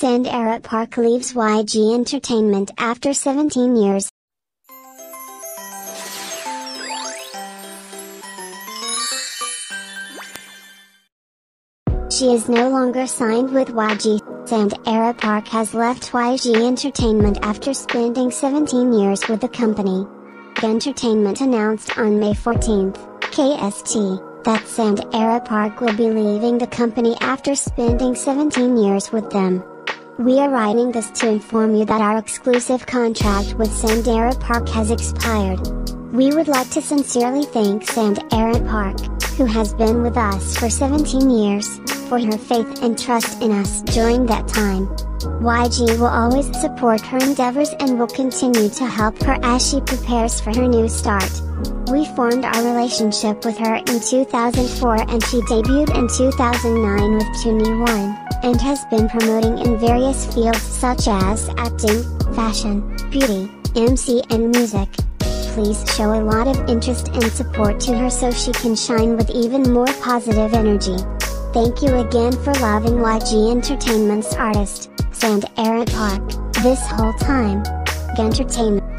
Sandara Park leaves YG Entertainment after 17 years. She is no longer signed with YG. Sandara Park has left YG Entertainment after spending 17 years with the company. Entertainment announced on May 14, KST, that Sandara Park will be leaving the company after spending 17 years with them. We are writing this to inform you that our exclusive contract with Sandara Park has expired. We would like to sincerely thank Sandara Park, who has been with us for 17 years, for her faith and trust in us during that time. YG will always support her endeavors and will continue to help her as she prepares for her new start. We formed our relationship with her in 2004 and she debuted in 2009 with 2NE1, and has been promoting in various fields such as acting, fashion, beauty, MC and music. Please show a lot of interest and support to her so she can shine with even more positive energy. Thank you again for loving YG Entertainment's artist, Sandara Park, this whole time. Entertainment.